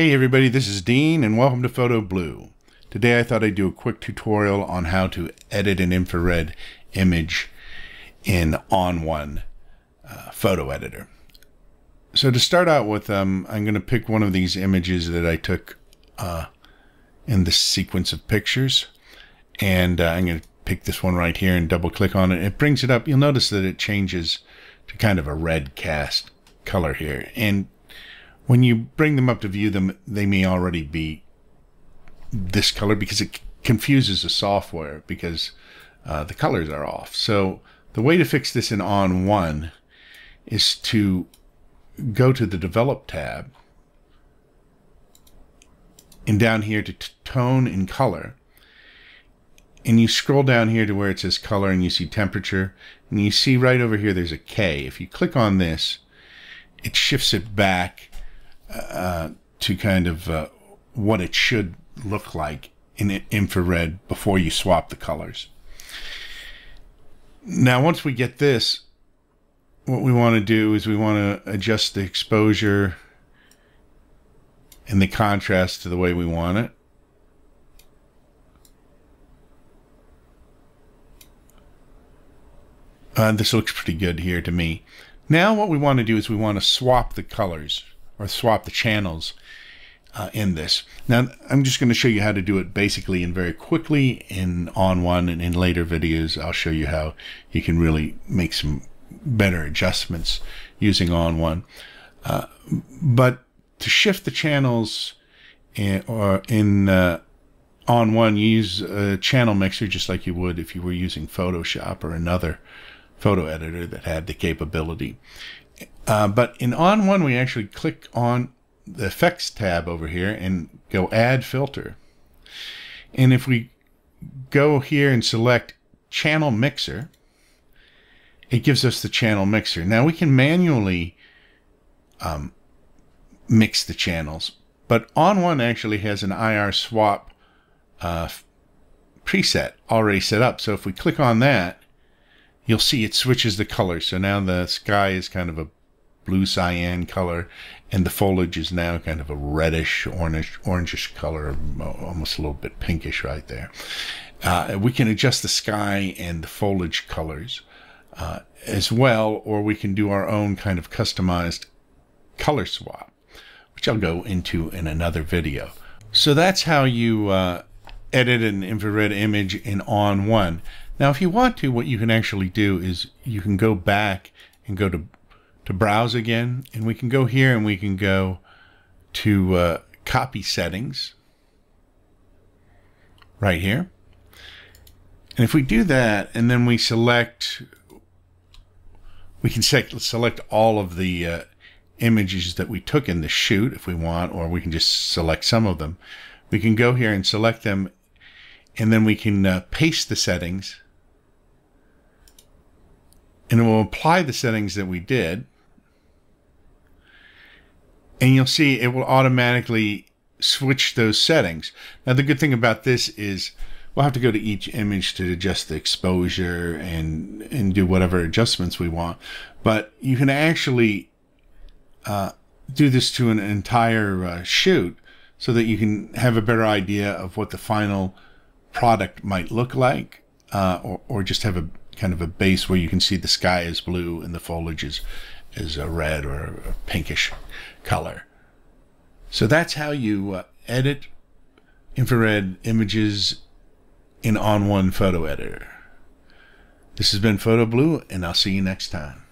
Hey everybody, this is Dean and welcome to Photo Blue. Today I thought I'd do a quick tutorial on how to edit an infrared image in ON1 uh, photo editor. So to start out with, um, I'm going to pick one of these images that I took uh, in this sequence of pictures. And uh, I'm going to pick this one right here and double click on it. It brings it up. You'll notice that it changes to kind of a red cast color here. And when you bring them up to view them, they may already be this color because it confuses the software because uh, the colors are off. So the way to fix this in ON1 is to go to the Develop tab and down here to Tone and Color. And you scroll down here to where it says color and you see temperature. And you see right over here there's a K. If you click on this, it shifts it back to kind of uh, what it should look like in infrared before you swap the colors. Now, once we get this, what we want to do is we want to adjust the exposure and the contrast to the way we want it. Uh, this looks pretty good here to me. Now what we want to do is we want to swap the colors or swap the channels uh, in this. Now, I'm just going to show you how to do it basically and very quickly in ON1 and in later videos. I'll show you how you can really make some better adjustments using ON1. Uh, but to shift the channels in, or in uh, ON1, you use a channel mixer just like you would if you were using Photoshop or another photo editor that had the capability. Uh, but in ON1, we actually click on the effects tab over here and go add filter. And if we go here and select channel mixer, it gives us the channel mixer. Now we can manually um, mix the channels, but ON1 actually has an IR swap uh, preset already set up. So if we click on that, you'll see it switches the color. So now the sky is kind of a blue cyan color, and the foliage is now kind of a reddish, orange, orangish color, almost a little bit pinkish right there. Uh, we can adjust the sky and the foliage colors uh, as well, or we can do our own kind of customized color swap, which I'll go into in another video. So that's how you uh, edit an infrared image in ON1. Now, if you want to, what you can actually do is you can go back and go to to browse again. And we can go here and we can go to uh, copy settings right here. And if we do that and then we select, we can select all of the uh, images that we took in the shoot if we want, or we can just select some of them. We can go here and select them and then we can uh, paste the settings and it will apply the settings that we did. And you'll see it will automatically switch those settings. Now, the good thing about this is we'll have to go to each image to adjust the exposure and, and do whatever adjustments we want. But you can actually uh, do this to an entire uh, shoot so that you can have a better idea of what the final product might look like uh, or, or just have a kind of a base where you can see the sky is blue and the foliage is, is a red or a pinkish color. So that's how you uh, edit infrared images in ON1 photo editor. This has been Photo Blue, and I'll see you next time.